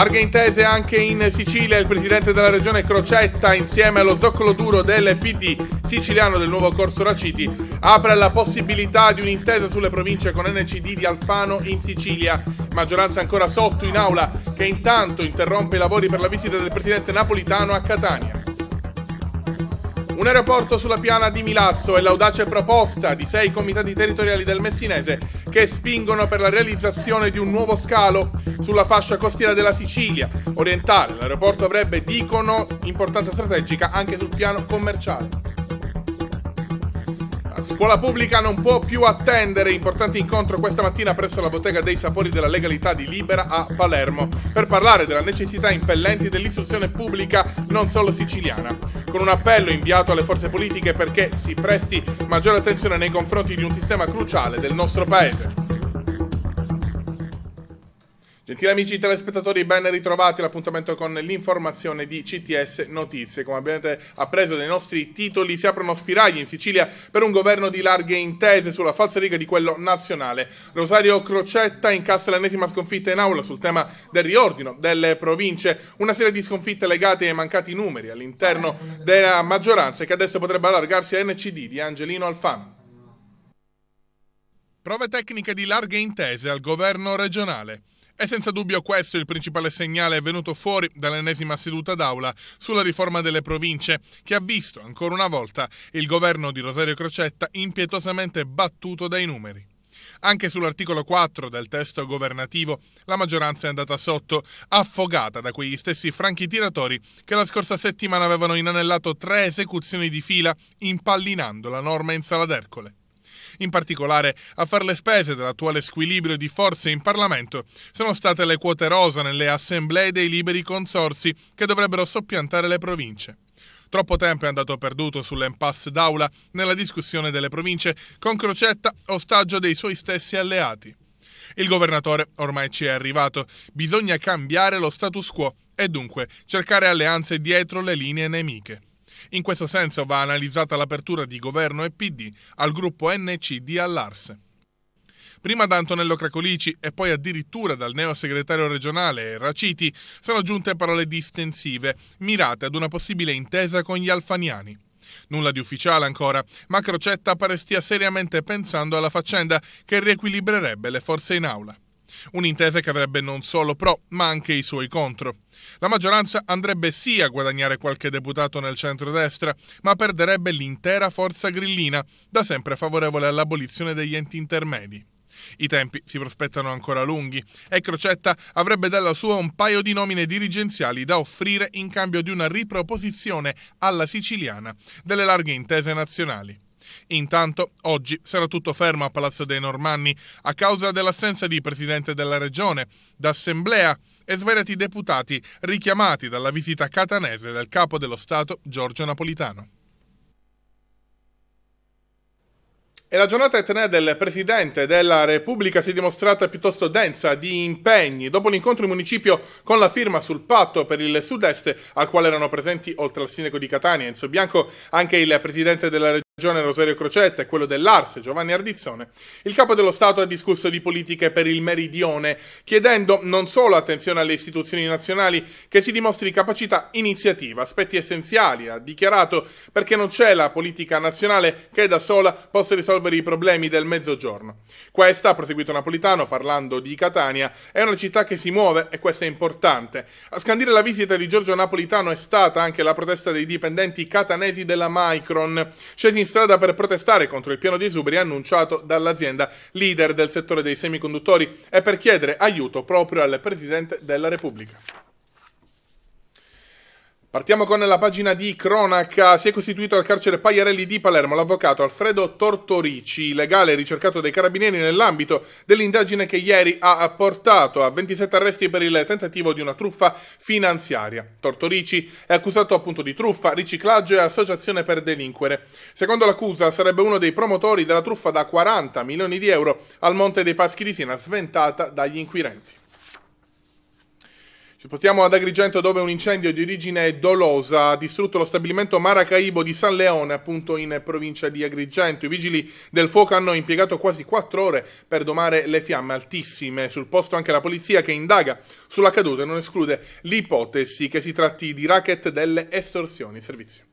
Larghe intese anche in Sicilia, il presidente della regione Crocetta insieme allo zoccolo duro del PD siciliano del nuovo corso Raciti apre la possibilità di un'intesa sulle province con NCD di Alfano in Sicilia. Maggioranza ancora sotto in aula che intanto interrompe i lavori per la visita del presidente napolitano a Catania. Un aeroporto sulla piana di Milazzo e l'audace proposta di sei comitati territoriali del Messinese che spingono per la realizzazione di un nuovo scalo sulla fascia costiera della Sicilia orientale. L'aeroporto avrebbe, dicono, importanza strategica anche sul piano commerciale. Scuola pubblica non può più attendere. Importante incontro questa mattina presso la bottega dei sapori della legalità di Libera a Palermo per parlare della necessità impellenti dell'istruzione pubblica non solo siciliana. Con un appello inviato alle forze politiche perché si presti maggiore attenzione nei confronti di un sistema cruciale del nostro paese. Gentili amici telespettatori, ben ritrovati all'appuntamento con l'informazione di CTS Notizie. Come abbiate appreso dai nostri titoli, si aprono spiragli in Sicilia per un governo di larghe intese sulla falsariga di quello nazionale. Rosario Crocetta incassa l'ennesima sconfitta in aula sul tema del riordino delle province, una serie di sconfitte legate ai mancati numeri all'interno della maggioranza che adesso potrebbe allargarsi a NCD di Angelino Alfano. Prove tecniche di larghe intese al governo regionale. È senza dubbio questo il principale segnale venuto fuori dall'ennesima seduta d'aula sulla riforma delle province, che ha visto ancora una volta il governo di Rosario Crocetta impietosamente battuto dai numeri. Anche sull'articolo 4 del testo governativo la maggioranza è andata sotto, affogata da quegli stessi franchi tiratori che la scorsa settimana avevano inanellato tre esecuzioni di fila impallinando la norma in sala d'Ercole. In particolare, a far le spese dell'attuale squilibrio di forze in Parlamento sono state le quote rosa nelle assemblee dei liberi consorsi che dovrebbero soppiantare le province. Troppo tempo è andato perduto sull'impasse d'aula nella discussione delle province, con Crocetta ostaggio dei suoi stessi alleati. Il governatore ormai ci è arrivato, bisogna cambiare lo status quo e dunque cercare alleanze dietro le linee nemiche. In questo senso va analizzata l'apertura di governo e PD al gruppo NCD all'Ars. Prima da Antonello Cracolici e poi addirittura dal neo segretario regionale Raciti sono giunte parole distensive, mirate ad una possibile intesa con gli alfaniani. Nulla di ufficiale ancora, ma Crocetta pare stia seriamente pensando alla faccenda che riequilibrerebbe le forze in aula. Un'intesa che avrebbe non solo pro, ma anche i suoi contro. La maggioranza andrebbe sì a guadagnare qualche deputato nel centro-destra, ma perderebbe l'intera forza grillina, da sempre favorevole all'abolizione degli enti intermedi. I tempi si prospettano ancora lunghi e Crocetta avrebbe dalla sua un paio di nomine dirigenziali da offrire in cambio di una riproposizione alla siciliana delle larghe intese nazionali. Intanto, oggi sarà tutto fermo a Palazzo dei Normanni a causa dell'assenza di presidente della regione, d'assemblea e svariati deputati richiamati dalla visita catanese del capo dello Stato Giorgio Napolitano. E la giornata eternea del Presidente della Repubblica si è dimostrata piuttosto densa di impegni. Dopo l'incontro in municipio con la firma sul patto per il sud-est, al quale erano presenti, oltre al sindaco di Catania, Enzo Bianco, anche il Presidente della Regione Regione Rosario Crocetta e quello dell'Ars, Giovanni Ardizzone, il capo dello Stato ha discusso di politiche per il meridione, chiedendo non solo attenzione alle istituzioni nazionali, che si dimostri capacità iniziativa, aspetti essenziali, ha dichiarato, perché non c'è la politica nazionale che da sola possa risolvere i problemi del mezzogiorno. Questa, ha proseguito Napolitano parlando di Catania, è una città che si muove e questo è importante. A scandire la visita di Giorgio Napolitano è stata anche la protesta dei dipendenti catanesi della Micron, scesi in strada per protestare contro il piano di esuberi annunciato dall'azienda leader del settore dei semiconduttori e per chiedere aiuto proprio al Presidente della Repubblica. Partiamo con la pagina di cronaca. Si è costituito al carcere Pagliarelli di Palermo l'avvocato Alfredo Tortorici, legale ricercato dai carabinieri nell'ambito dell'indagine che ieri ha portato a 27 arresti per il tentativo di una truffa finanziaria. Tortorici è accusato appunto di truffa, riciclaggio e associazione per delinquere. Secondo l'accusa sarebbe uno dei promotori della truffa da 40 milioni di euro al Monte dei Paschi di Siena sventata dagli inquirenti. Ci spostiamo ad Agrigento dove un incendio di origine dolosa ha distrutto lo stabilimento Maracaibo di San Leone, appunto in provincia di Agrigento. I vigili del fuoco hanno impiegato quasi quattro ore per domare le fiamme altissime. Sul posto anche la polizia che indaga sull'accaduto e non esclude l'ipotesi che si tratti di racket delle estorsioni. Servizio.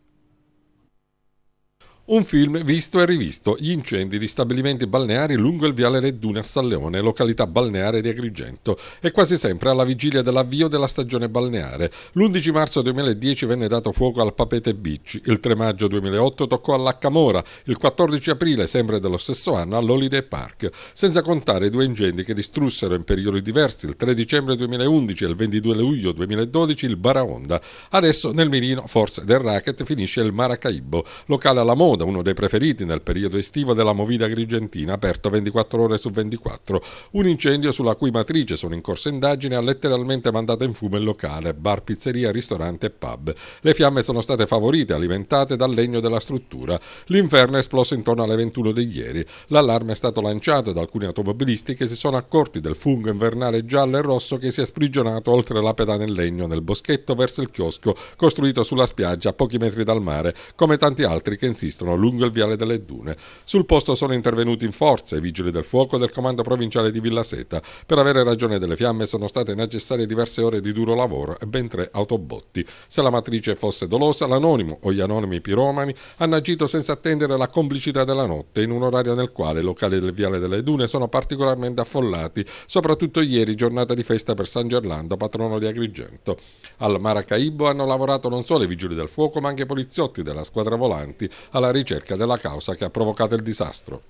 Un film visto e rivisto, gli incendi di stabilimenti balneari lungo il viale Reddune a San Leone, località balneare di Agrigento, e quasi sempre alla vigilia dell'avvio della stagione balneare. L'11 marzo 2010 venne dato fuoco al Papete Beach, il 3 maggio 2008 toccò all'Accamora, il 14 aprile, sempre dello stesso anno, all'Holiday Park, senza contare due incendi che distrussero in periodi diversi, il 3 dicembre 2011 e il 22 luglio 2012, il Baraonda. Adesso nel mirino, forse del racket, finisce il Maracaibo, locale alla moda moda, uno dei preferiti nel periodo estivo della Movida Agrigentina, aperto 24 ore su 24. Un incendio sulla cui matrice sono in corso indagini ha letteralmente mandato in fumo il locale, bar, pizzeria, ristorante e pub. Le fiamme sono state favorite alimentate dal legno della struttura. L'inferno è esploso intorno alle 21 di ieri. L'allarme è stato lanciato da alcuni automobilisti che si sono accorti del fungo invernale giallo e rosso che si è sprigionato oltre la pedana in legno nel boschetto verso il chiosco costruito sulla spiaggia a pochi metri dal mare, come tanti altri che insistono sono lungo il viale delle Dune. Sul posto sono intervenuti in forza i vigili del fuoco del comando provinciale di Villa Seta. Per avere ragione delle fiamme sono state necessarie diverse ore di duro lavoro e ben tre autobotti. Se la matrice fosse dolosa, l'anonimo o gli anonimi piromani hanno agito senza attendere la complicità della notte in un orario nel quale i locali del viale delle Dune sono particolarmente affollati, soprattutto ieri giornata di festa per San Gerlando, patrono di Agrigento. Al Maracaibo hanno lavorato non solo i vigili del fuoco ma anche i poliziotti della squadra volanti alla ricerca della causa che ha provocato il disastro.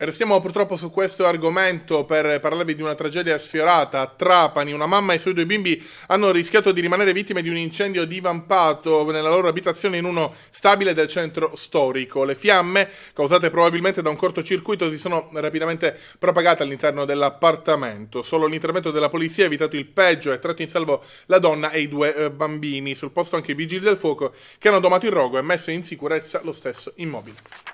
Restiamo purtroppo su questo argomento per parlarvi di una tragedia sfiorata. A Trapani, una mamma e i suoi due bimbi hanno rischiato di rimanere vittime di un incendio divampato nella loro abitazione in uno stabile del centro storico. Le fiamme, causate probabilmente da un cortocircuito, si sono rapidamente propagate all'interno dell'appartamento. Solo l'intervento della polizia ha evitato il peggio e tratto in salvo la donna e i due eh, bambini. Sul posto anche i vigili del fuoco che hanno domato il rogo e messo in sicurezza lo stesso immobile.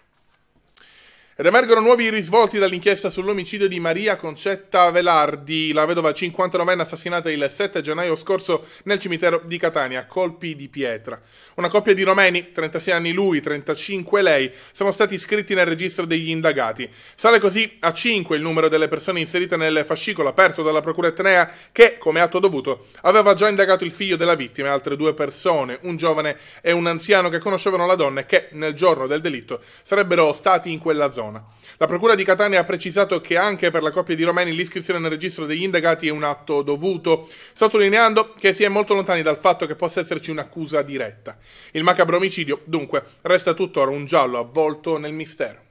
Ed emergono nuovi risvolti dall'inchiesta sull'omicidio di Maria Concetta Velardi, la vedova 59enne assassinata il 7 gennaio scorso nel cimitero di Catania a colpi di pietra. Una coppia di romeni, 36 anni lui, 35 lei, sono stati iscritti nel registro degli indagati. Sale così a 5 il numero delle persone inserite nel fascicolo aperto dalla Procura Etnea che, come atto dovuto, aveva già indagato il figlio della vittima e altre due persone, un giovane e un anziano che conoscevano la donna e che, nel giorno del delitto, sarebbero stati in quella zona zona. La Procura di Catania ha precisato che anche per la coppia di romeni l'iscrizione nel registro degli indagati è un atto dovuto, sottolineando che si è molto lontani dal fatto che possa esserci un'accusa diretta. Il macabro omicidio, dunque, resta tuttora un giallo avvolto nel mistero.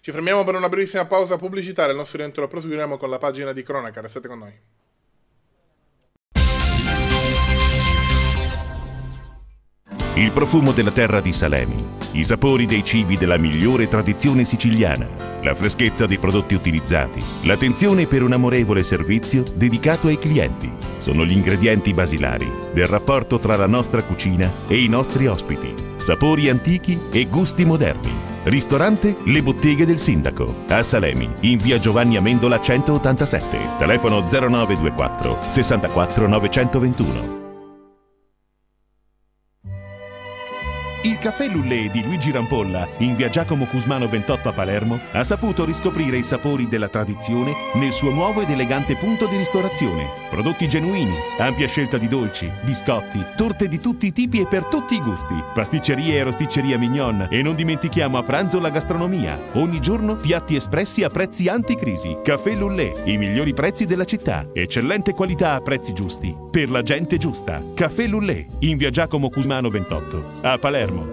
Ci fermiamo per una brevissima pausa pubblicitaria, il nostro rientro lo proseguiremo con la pagina di cronaca, restate con noi. Il profumo della terra di Salemi, i sapori dei cibi della migliore tradizione siciliana, la freschezza dei prodotti utilizzati, l'attenzione per un amorevole servizio dedicato ai clienti sono gli ingredienti basilari del rapporto tra la nostra cucina e i nostri ospiti. Sapori antichi e gusti moderni. Ristorante Le Botteghe del Sindaco, a Salemi, in via Giovanni Amendola 187, telefono 0924 64 921. eat Il caffè Lullé di Luigi Rampolla, in via Giacomo Cusmano 28 a Palermo, ha saputo riscoprire i sapori della tradizione nel suo nuovo ed elegante punto di ristorazione. Prodotti genuini, ampia scelta di dolci, biscotti, torte di tutti i tipi e per tutti i gusti, pasticceria e rosticceria mignon e non dimentichiamo a pranzo la gastronomia. Ogni giorno piatti espressi a prezzi anticrisi. Caffè Lullé, i migliori prezzi della città, eccellente qualità a prezzi giusti, per la gente giusta. Caffè Lullé, in via Giacomo Cusmano 28 a Palermo.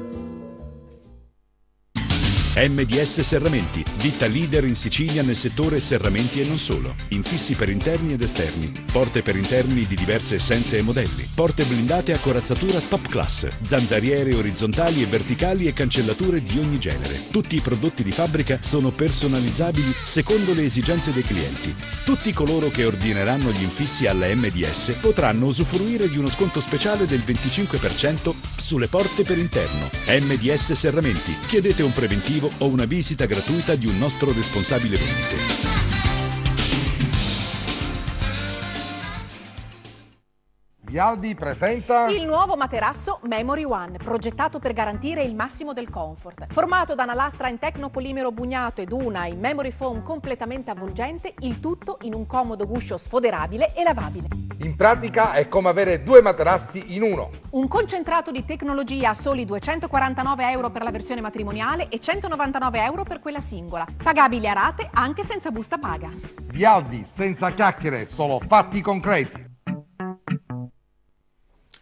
MDS Serramenti, ditta leader in Sicilia nel settore serramenti e non solo. Infissi per interni ed esterni, porte per interni di diverse essenze e modelli, porte blindate a corazzatura top class, zanzariere orizzontali e verticali e cancellature di ogni genere. Tutti i prodotti di fabbrica sono personalizzabili secondo le esigenze dei clienti. Tutti coloro che ordineranno gli infissi alla MDS potranno usufruire di uno sconto speciale del 25% sulle porte per interno. MDS Serramenti. Chiedete un o una visita gratuita di un nostro responsabile vendite. Vialdi presenta il nuovo materasso Memory One, progettato per garantire il massimo del comfort. Formato da una lastra in tecnopolimero bugnato ed una in memory foam completamente avvolgente, il tutto in un comodo guscio sfoderabile e lavabile. In pratica è come avere due materassi in uno. Un concentrato di tecnologia a soli 249 euro per la versione matrimoniale e 199 euro per quella singola, pagabili a rate anche senza busta paga. Vialdi, senza chiacchiere, solo fatti concreti.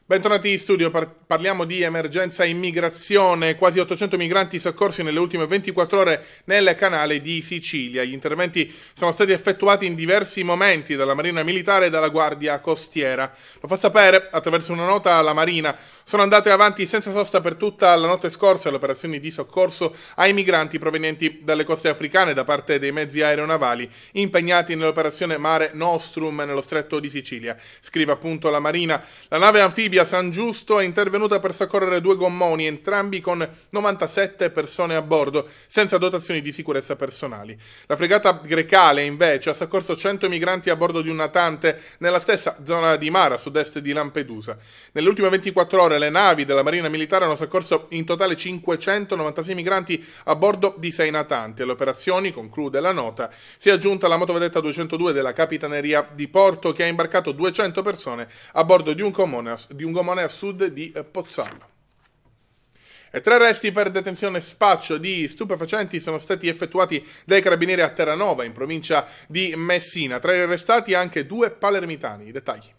Bentornati in studio, parliamo di emergenza immigrazione, quasi 800 migranti soccorsi nelle ultime 24 ore nel canale di Sicilia. Gli interventi sono stati effettuati in diversi momenti dalla Marina Militare e dalla Guardia Costiera. Lo fa sapere attraverso una nota alla Marina. Sono andate avanti senza sosta per tutta la notte scorsa le operazioni di soccorso ai migranti provenienti dalle coste africane da parte dei mezzi aeronavali impegnati nell'operazione Mare Nostrum nello stretto di Sicilia. Scrive appunto la Marina. La nave anfibia San Giusto è intervenuta per soccorrere due gommoni, entrambi con 97 persone a bordo, senza dotazioni di sicurezza personali. La fregata Grecale, invece, ha soccorso 100 migranti a bordo di un natante nella stessa zona di Mara, sud-est di Lampedusa. Nelle ultime 24 ore le navi della Marina Militare hanno soccorso in totale 596 migranti a bordo di sei natanti. Alle operazioni, conclude la nota, si è aggiunta la motovedetta 202 della Capitaneria di Porto che ha imbarcato 200 persone a bordo di un comune, di un Lungomone a sud di eh, Pozzallo. E tre arresti per detenzione e spaccio di stupefacenti sono stati effettuati dai carabinieri a Terranova, in provincia di Messina. Tra gli arrestati anche due palermitani. I dettagli.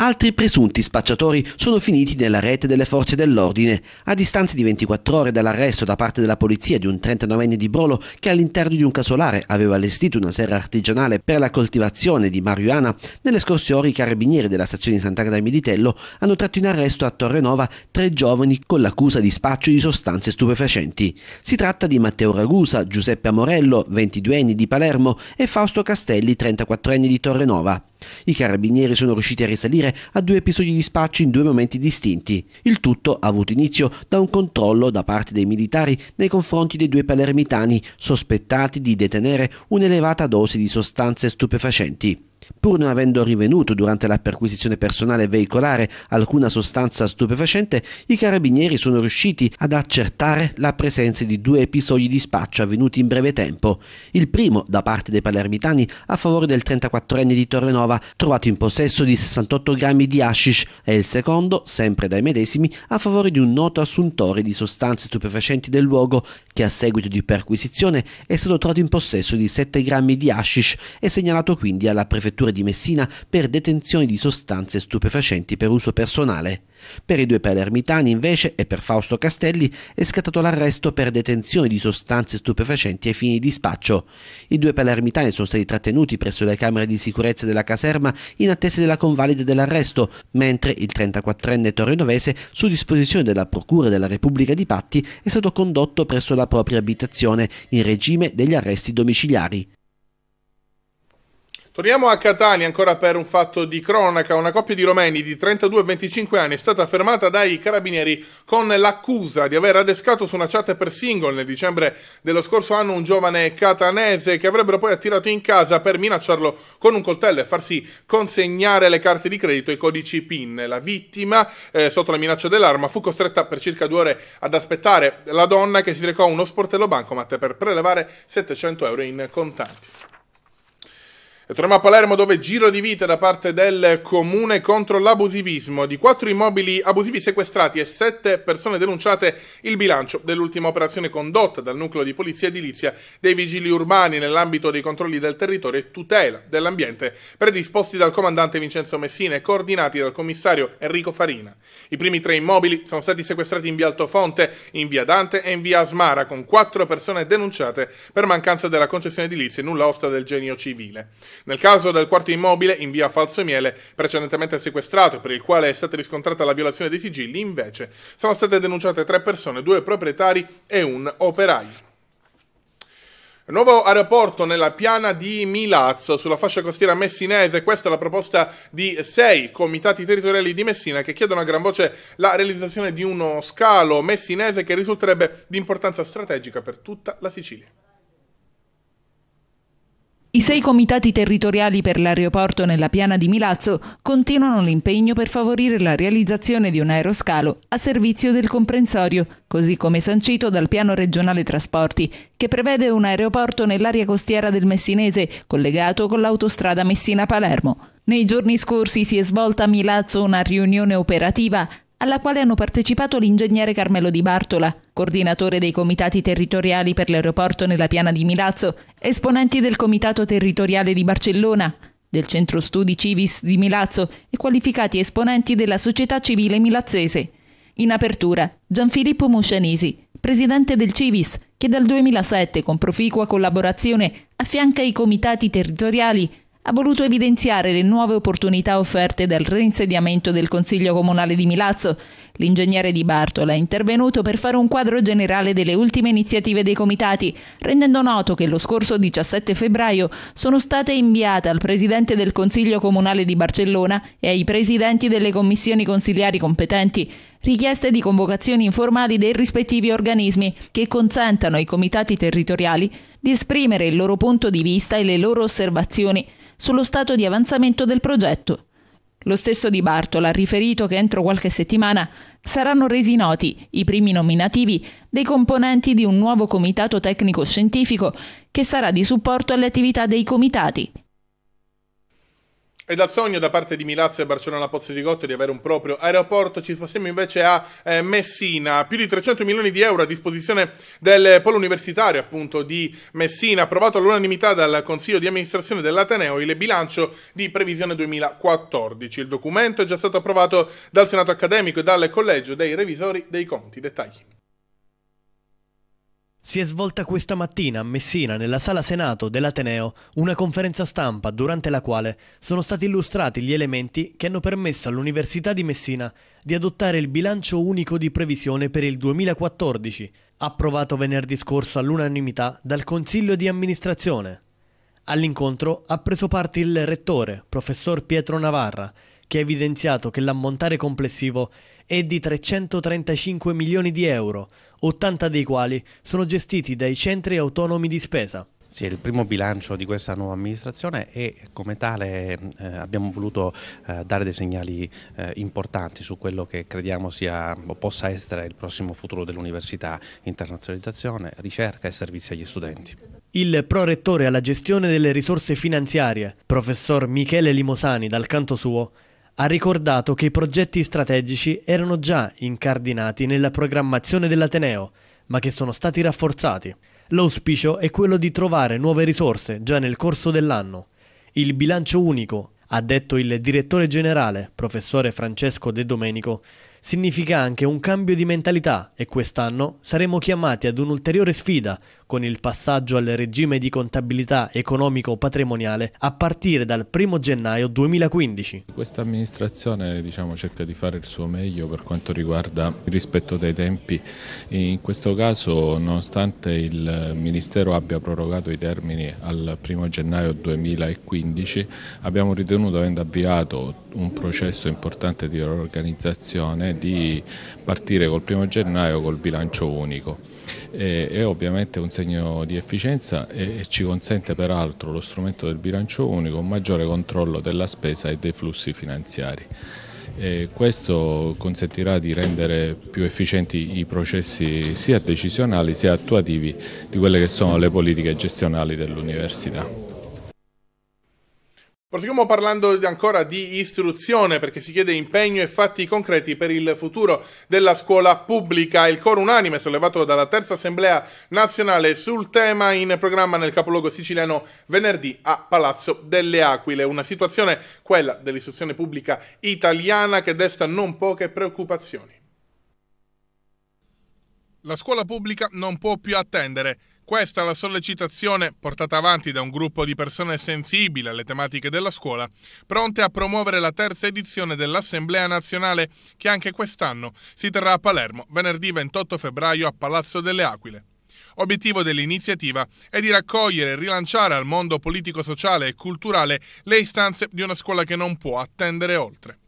Altri presunti spacciatori sono finiti nella rete delle forze dell'ordine. A distanza di 24 ore dall'arresto da parte della polizia di un 39enne di Brolo che all'interno di un casolare aveva allestito una serra artigianale per la coltivazione di marijuana, nelle scorse ore i carabinieri della stazione di Sant'Agata Militello hanno tratto in arresto a Torrenova tre giovani con l'accusa di spaccio di sostanze stupefacenti. Si tratta di Matteo Ragusa, Giuseppe Amorello, 22 anni di Palermo e Fausto Castelli, 34 anni di Torrenova. I carabinieri sono riusciti a risalire a due episodi di spaccio in due momenti distinti. Il tutto ha avuto inizio da un controllo da parte dei militari nei confronti dei due palermitani sospettati di detenere un'elevata dose di sostanze stupefacenti. Pur non avendo rivenuto durante la perquisizione personale veicolare alcuna sostanza stupefacente, i carabinieri sono riusciti ad accertare la presenza di due episodi di spaccio avvenuti in breve tempo. Il primo da parte dei palermitani a favore del 34enne di Torrenova, trovato in possesso di 68 grammi di hashish, e il secondo, sempre dai medesimi, a favore di un noto assuntore di sostanze stupefacenti del luogo, che a seguito di perquisizione è stato trovato in possesso di 7 grammi di hashish e segnalato quindi alla prefettura prefettura di Messina per detenzione di sostanze stupefacenti per uso personale. Per i due palermitani invece e per Fausto Castelli è scattato l'arresto per detenzione di sostanze stupefacenti ai fini di spaccio. I due palermitani sono stati trattenuti presso le camere di sicurezza della caserma in attesa della convalida dell'arresto, mentre il 34enne torrenovese, su disposizione della Procura della Repubblica di Patti, è stato condotto presso la propria abitazione in regime degli arresti domiciliari. Torniamo a Catania ancora per un fatto di cronaca. Una coppia di romeni di 32 e 25 anni è stata fermata dai carabinieri con l'accusa di aver adescato su una chat per single nel dicembre dello scorso anno un giovane catanese che avrebbero poi attirato in casa per minacciarlo con un coltello e farsi consegnare le carte di credito e i codici PIN. La vittima, eh, sotto la minaccia dell'arma, fu costretta per circa due ore ad aspettare la donna che si recò a uno sportello bancomat per prelevare 700 euro in contanti. E torniamo a Palermo dove giro di vita da parte del comune contro l'abusivismo. Di quattro immobili abusivi sequestrati e sette persone denunciate il bilancio dell'ultima operazione condotta dal nucleo di polizia edilizia dei vigili urbani nell'ambito dei controlli del territorio e tutela dell'ambiente predisposti dal comandante Vincenzo Messina e coordinati dal commissario Enrico Farina. I primi tre immobili sono stati sequestrati in via Altofonte, in via Dante e in via Asmara con quattro persone denunciate per mancanza della concessione edilizia e nulla osta del genio civile. Nel caso del quarto immobile in via Falso Miele, precedentemente sequestrato per il quale è stata riscontrata la violazione dei sigilli, invece sono state denunciate tre persone, due proprietari e un operaio. Nuovo aeroporto nella piana di Milazzo, sulla fascia costiera messinese. Questa è la proposta di sei comitati territoriali di Messina che chiedono a gran voce la realizzazione di uno scalo messinese che risulterebbe di importanza strategica per tutta la Sicilia. I sei comitati territoriali per l'aeroporto nella piana di Milazzo continuano l'impegno per favorire la realizzazione di un aeroscalo a servizio del comprensorio, così come sancito dal piano regionale trasporti, che prevede un aeroporto nell'area costiera del Messinese, collegato con l'autostrada Messina-Palermo. Nei giorni scorsi si è svolta a Milazzo una riunione operativa alla quale hanno partecipato l'ingegnere Carmelo Di Bartola, coordinatore dei comitati territoriali per l'aeroporto nella piana di Milazzo, esponenti del comitato territoriale di Barcellona, del centro studi Civis di Milazzo e qualificati esponenti della società civile milazzese. In apertura, Gianfilippo Muscianisi, presidente del Civis, che dal 2007 con proficua collaborazione affianca i comitati territoriali ha voluto evidenziare le nuove opportunità offerte dal reinsediamento del Consiglio Comunale di Milazzo. L'ingegnere Di Bartola è intervenuto per fare un quadro generale delle ultime iniziative dei comitati, rendendo noto che lo scorso 17 febbraio sono state inviate al Presidente del Consiglio Comunale di Barcellona e ai Presidenti delle commissioni consigliari competenti richieste di convocazioni informali dei rispettivi organismi che consentano ai comitati territoriali di esprimere il loro punto di vista e le loro osservazioni sullo stato di avanzamento del progetto. Lo stesso Di Bartola ha riferito che entro qualche settimana saranno resi noti i primi nominativi dei componenti di un nuovo comitato tecnico scientifico che sarà di supporto alle attività dei comitati e dal sogno da parte di Milazzo e Barcellona Pozzo di Gotto di avere un proprio aeroporto ci spostiamo invece a eh, Messina. Più di 300 milioni di euro a disposizione del polo universitario appunto di Messina, approvato all'unanimità dal Consiglio di amministrazione dell'Ateneo il bilancio di previsione 2014. Il documento è già stato approvato dal Senato accademico e dal Collegio dei revisori dei conti. Dettagli si è svolta questa mattina a Messina, nella sala Senato dell'Ateneo, una conferenza stampa durante la quale sono stati illustrati gli elementi che hanno permesso all'Università di Messina di adottare il bilancio unico di previsione per il 2014, approvato venerdì scorso all'unanimità dal Consiglio di amministrazione. All'incontro ha preso parte il rettore, professor Pietro Navarra, che ha evidenziato che l'ammontare complessivo è di 335 milioni di euro, 80 dei quali sono gestiti dai centri autonomi di spesa. Sì, è il primo bilancio di questa nuova amministrazione e come tale eh, abbiamo voluto eh, dare dei segnali eh, importanti su quello che crediamo sia, possa essere il prossimo futuro dell'università, internazionalizzazione, ricerca e servizi agli studenti. Il prorettore alla gestione delle risorse finanziarie, professor Michele Limosani, dal canto suo, ha ricordato che i progetti strategici erano già incardinati nella programmazione dell'Ateneo, ma che sono stati rafforzati. L'auspicio è quello di trovare nuove risorse già nel corso dell'anno. Il bilancio unico, ha detto il direttore generale, professore Francesco De Domenico, significa anche un cambio di mentalità e quest'anno saremo chiamati ad un'ulteriore sfida con il passaggio al regime di contabilità economico-patrimoniale a partire dal 1 gennaio 2015. Questa amministrazione diciamo, cerca di fare il suo meglio per quanto riguarda il rispetto dei tempi. In questo caso, nonostante il Ministero abbia prorogato i termini al 1 gennaio 2015, abbiamo ritenuto, avendo avviato un processo importante di riorganizzazione, di partire col 1 gennaio col bilancio unico. È ovviamente un segno di efficienza e ci consente peraltro lo strumento del bilancio unico un maggiore controllo della spesa e dei flussi finanziari. E questo consentirà di rendere più efficienti i processi sia decisionali sia attuativi di quelle che sono le politiche gestionali dell'università. Proseguiamo parlando ancora di istruzione perché si chiede impegno e fatti concreti per il futuro della scuola pubblica. Il coro unanime sollevato dalla terza assemblea nazionale sul tema in programma nel capoluogo siciliano venerdì a Palazzo delle Aquile. Una situazione, quella dell'istruzione pubblica italiana, che desta non poche preoccupazioni. La scuola pubblica non può più attendere. Questa è la sollecitazione portata avanti da un gruppo di persone sensibili alle tematiche della scuola, pronte a promuovere la terza edizione dell'Assemblea nazionale che anche quest'anno si terrà a Palermo venerdì 28 febbraio a Palazzo delle Aquile. Obiettivo dell'iniziativa è di raccogliere e rilanciare al mondo politico-sociale e culturale le istanze di una scuola che non può attendere oltre.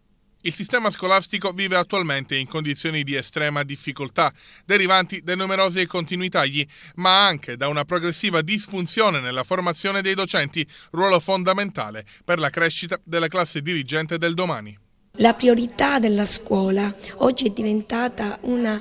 Il sistema scolastico vive attualmente in condizioni di estrema difficoltà, derivanti dai numerosi e continui tagli, ma anche da una progressiva disfunzione nella formazione dei docenti, ruolo fondamentale per la crescita della classe dirigente del domani. La priorità della scuola oggi è diventata una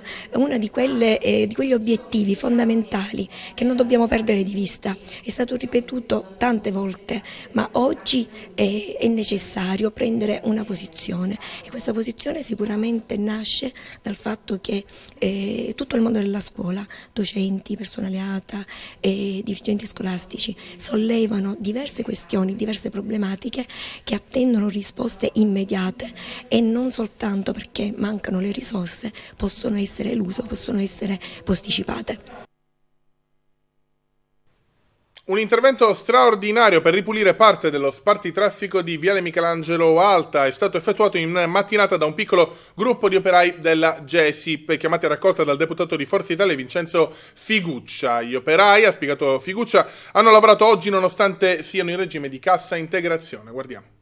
di, eh, di, quegli obiettivi fondamentali che non dobbiamo perdere di vista. È stato ripetuto tante volte, ma oggi è, è necessario prendere una posizione e questa posizione sicuramente nasce dal fatto che eh, tutto il mondo della scuola, docenti, personale ATA, eh, dirigenti scolastici, sollevano diverse questioni, diverse problematiche che attendono risposte immediate e non soltanto perché mancano le risorse possono essere eluse, possono essere posticipate. Un intervento straordinario per ripulire parte dello spartitraffico di Viale Michelangelo Alta è stato effettuato in mattinata da un piccolo gruppo di operai della GESIP, chiamati a raccolta dal deputato di Forza Italia Vincenzo Figuccia. Gli operai, ha spiegato Figuccia, hanno lavorato oggi nonostante siano in regime di cassa integrazione. Guardiamo.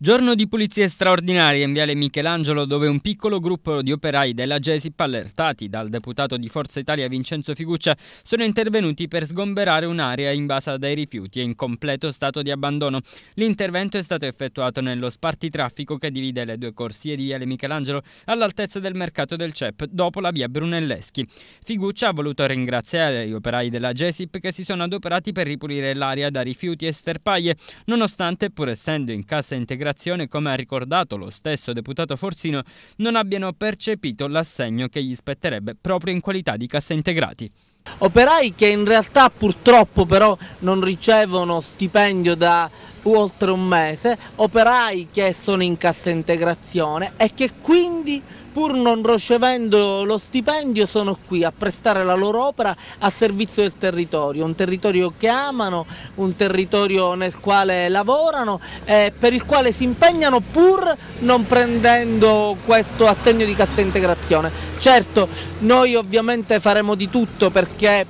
Giorno di pulizie straordinarie in Viale Michelangelo dove un piccolo gruppo di operai della GESIP allertati dal deputato di Forza Italia Vincenzo Figuccia sono intervenuti per sgomberare un'area invasa dai rifiuti e in completo stato di abbandono. L'intervento è stato effettuato nello spartitraffico che divide le due corsie di Viale Michelangelo all'altezza del mercato del CEP dopo la via Brunelleschi. Figuccia ha voluto ringraziare gli operai della GESIP che si sono adoperati per ripulire l'area da rifiuti e sterpaie nonostante pur essendo in cassa integrazione migrazione, come ha ricordato lo stesso deputato Forzino, non abbiano percepito l'assegno che gli spetterebbe proprio in qualità di cassa integrati. Operai che in realtà purtroppo però non ricevono stipendio da oltre un mese, operai che sono in cassa integrazione e che quindi pur non ricevendo lo stipendio sono qui a prestare la loro opera a servizio del territorio, un territorio che amano, un territorio nel quale lavorano e per il quale si impegnano pur non prendendo questo assegno di cassa integrazione. Certo, noi ovviamente faremo di tutto perché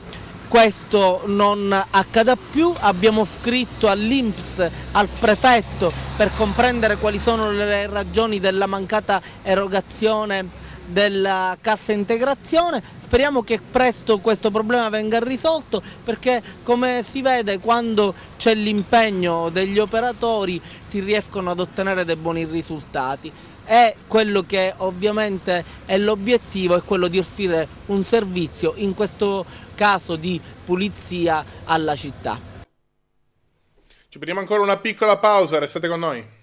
questo non accada più, abbiamo scritto all'Inps, al prefetto per comprendere quali sono le ragioni della mancata erogazione della cassa integrazione, speriamo che presto questo problema venga risolto perché come si vede quando c'è l'impegno degli operatori si riescono ad ottenere dei buoni risultati e quello che ovviamente è l'obiettivo è quello di offrire un servizio in questo caso di pulizia alla città. Ci prendiamo ancora una piccola pausa, restate con noi.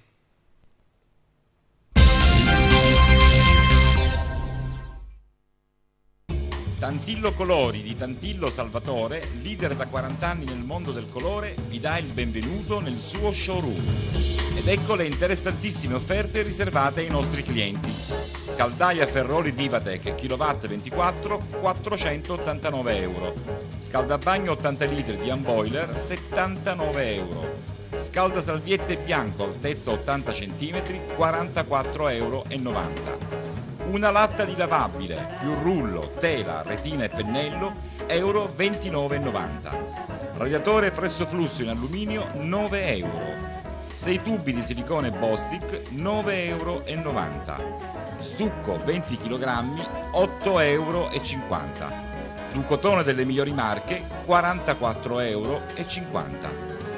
Tantillo Colori di Tantillo Salvatore, leader da 40 anni nel mondo del colore, vi dà il benvenuto nel suo showroom. Ed ecco le interessantissime offerte riservate ai nostri clienti. Caldaia Ferroli Divatec kW 24 489 euro. Scaldabagno 80 litri di Unboiler 79 euro. Scalda salviette bianco altezza 80 cm 44,90 euro. Una latta di lavabile più rullo, tela, retina e pennello euro 29,90. Radiatore presso flusso in alluminio 9 euro. 6 tubi di silicone Bostic 9,90 euro. Stucco 20 kg 8,50 euro. Ducotone delle migliori marche 44,50 euro.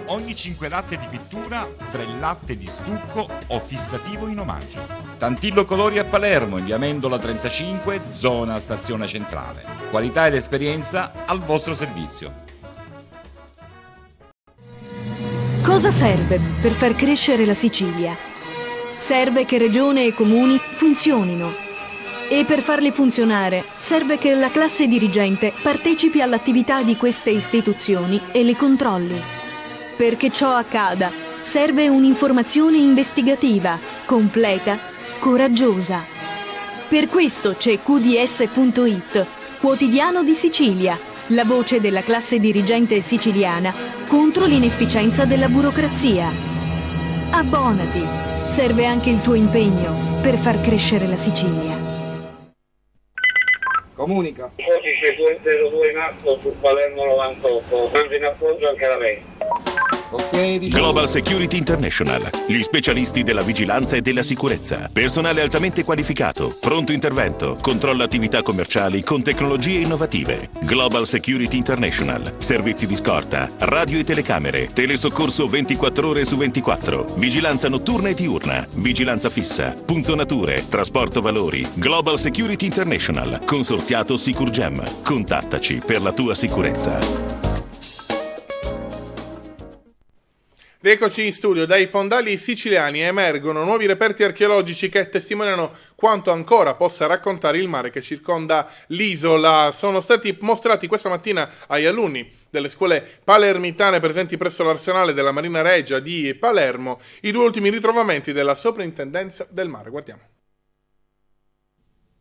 Ogni 5 latte di pittura 3 latte di stucco o fissativo in omaggio. Tantillo Colori a Palermo in via Mendola 35, zona stazione centrale. Qualità ed esperienza al vostro servizio. Cosa serve per far crescere la Sicilia? Serve che regione e comuni funzionino. E per farli funzionare serve che la classe dirigente partecipi all'attività di queste istituzioni e le controlli. Perché ciò accada serve un'informazione investigativa, completa, coraggiosa. Per questo c'è QDS.it, quotidiano di Sicilia, la voce della classe dirigente siciliana contro l'inefficienza della burocrazia. Abbonati, serve anche il tuo impegno per far crescere la Sicilia. Comunica. Codice 02 marzo su Palermo 98, mando in appoggio anche la me. Global Security International, gli specialisti della vigilanza e della sicurezza. Personale altamente qualificato, pronto intervento, controlla attività commerciali con tecnologie innovative. Global Security International, servizi di scorta, radio e telecamere, telesoccorso 24 ore su 24, vigilanza notturna e diurna, vigilanza fissa, punzonature, trasporto valori. Global Security International, consorziato Sicurgem. Contattaci per la tua sicurezza. Rieccoci in studio. Dai fondali siciliani emergono nuovi reperti archeologici che testimoniano quanto ancora possa raccontare il mare che circonda l'isola. Sono stati mostrati questa mattina agli alunni delle scuole palermitane presenti presso l'arsenale della Marina Regia di Palermo i due ultimi ritrovamenti della soprintendenza del mare. Guardiamo.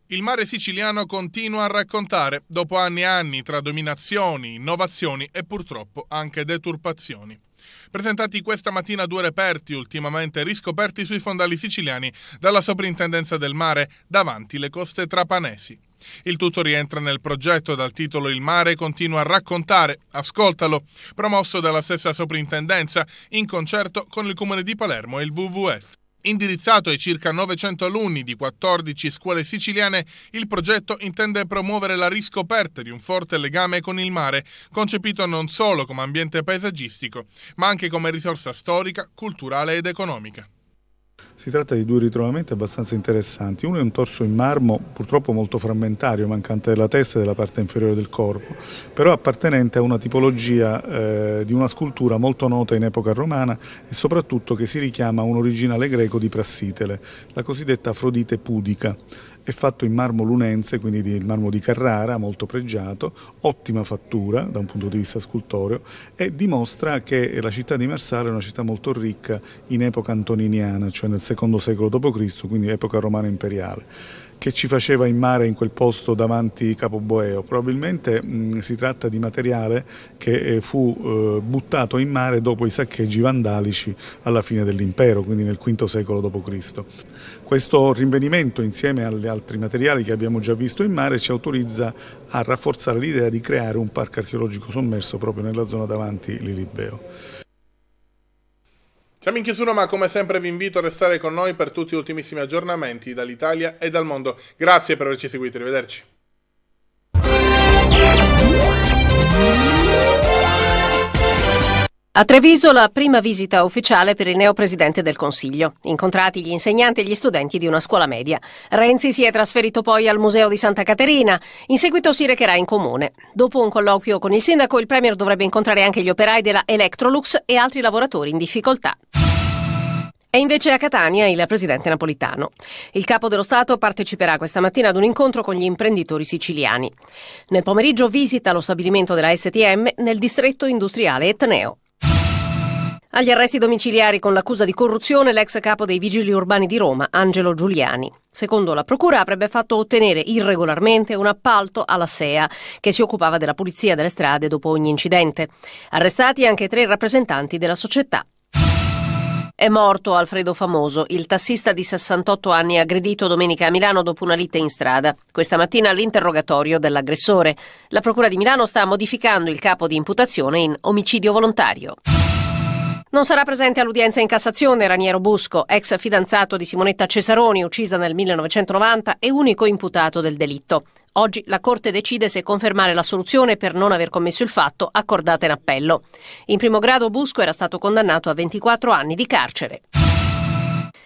Il mare siciliano continua a raccontare, dopo anni e anni tra dominazioni, innovazioni e purtroppo anche deturpazioni presentati questa mattina due reperti ultimamente riscoperti sui fondali siciliani dalla Soprintendenza del Mare davanti le coste trapanesi. Il tutto rientra nel progetto dal titolo Il mare continua a raccontare, ascoltalo, promosso dalla stessa soprintendenza in concerto con il Comune di Palermo e il WWF. Indirizzato ai circa 900 alunni di 14 scuole siciliane, il progetto intende promuovere la riscoperta di un forte legame con il mare, concepito non solo come ambiente paesaggistico, ma anche come risorsa storica, culturale ed economica. Si tratta di due ritrovamenti abbastanza interessanti. Uno è un torso in marmo, purtroppo molto frammentario, mancante della testa e della parte inferiore del corpo, però appartenente a una tipologia eh, di una scultura molto nota in epoca romana e soprattutto che si richiama a un originale greco di Prassitele, la cosiddetta Afrodite pudica è fatto in marmo lunense, quindi il marmo di Carrara, molto pregiato, ottima fattura da un punto di vista scultoreo e dimostra che la città di Marsala è una città molto ricca in epoca antoniniana, cioè nel secondo secolo d.C., quindi epoca romana imperiale che ci faceva in mare in quel posto davanti Capo Boeo. Probabilmente mh, si tratta di materiale che eh, fu eh, buttato in mare dopo i saccheggi vandalici alla fine dell'impero, quindi nel V secolo d.C. Questo rinvenimento insieme agli altri materiali che abbiamo già visto in mare ci autorizza a rafforzare l'idea di creare un parco archeologico sommerso proprio nella zona davanti Lilibeo. Siamo in chiusura, ma come sempre vi invito a restare con noi per tutti gli ultimissimi aggiornamenti dall'Italia e dal mondo. Grazie per averci seguito, arrivederci. A Treviso la prima visita ufficiale per il neopresidente del Consiglio. Incontrati gli insegnanti e gli studenti di una scuola media. Renzi si è trasferito poi al Museo di Santa Caterina. In seguito si recherà in comune. Dopo un colloquio con il sindaco, il Premier dovrebbe incontrare anche gli operai della Electrolux e altri lavoratori in difficoltà. E invece a Catania il presidente napolitano. Il capo dello Stato parteciperà questa mattina ad un incontro con gli imprenditori siciliani. Nel pomeriggio visita lo stabilimento della STM nel distretto industriale Etneo. Agli arresti domiciliari con l'accusa di corruzione l'ex capo dei vigili urbani di Roma, Angelo Giuliani. Secondo la procura avrebbe fatto ottenere irregolarmente un appalto alla SEA, che si occupava della pulizia delle strade dopo ogni incidente. Arrestati anche tre rappresentanti della società. È morto Alfredo Famoso, il tassista di 68 anni aggredito domenica a Milano dopo una lite in strada. Questa mattina l'interrogatorio dell'aggressore. La Procura di Milano sta modificando il capo di imputazione in omicidio volontario. Non sarà presente all'udienza in Cassazione Raniero Busco, ex fidanzato di Simonetta Cesaroni, uccisa nel 1990 e unico imputato del delitto. Oggi la Corte decide se confermare la soluzione per non aver commesso il fatto accordata in appello. In primo grado Busco era stato condannato a 24 anni di carcere.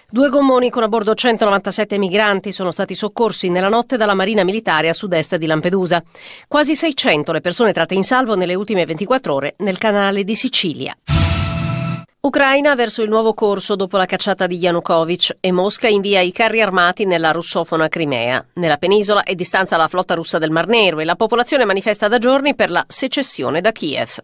Due gommoni con a bordo 197 migranti sono stati soccorsi nella notte dalla Marina Militare a sud-est di Lampedusa. Quasi 600 le persone tratte in salvo nelle ultime 24 ore nel canale di Sicilia. Ucraina verso il nuovo corso dopo la cacciata di Yanukovych e Mosca invia i carri armati nella russofona Crimea. Nella penisola è distanza la flotta russa del Mar Nero e la popolazione manifesta da giorni per la secessione da Kiev.